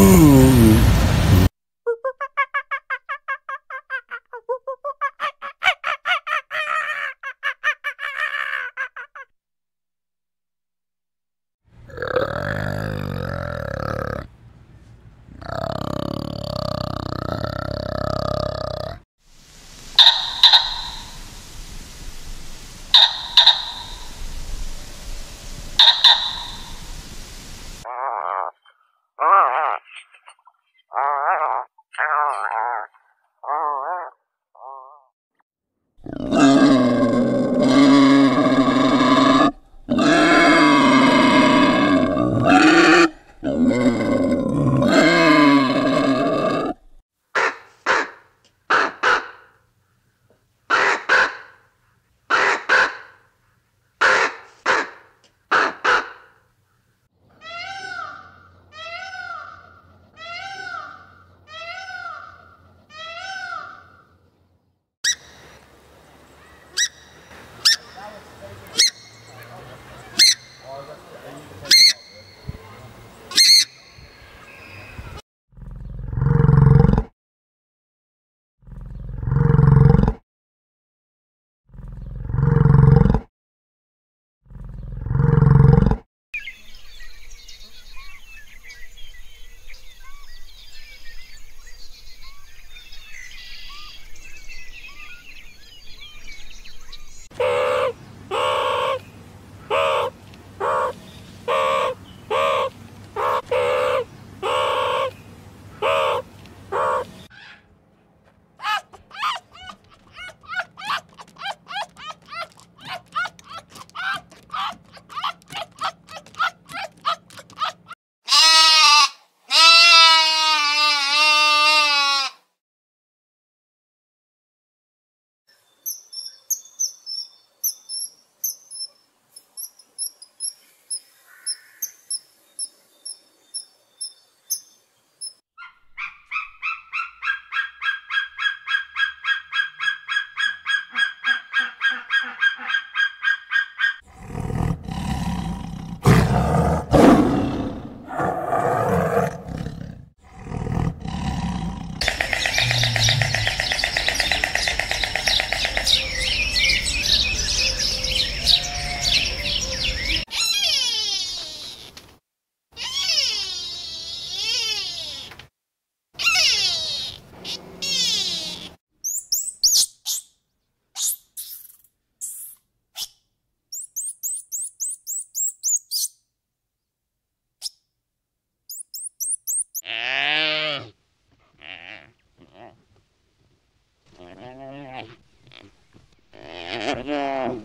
Ooh. nha.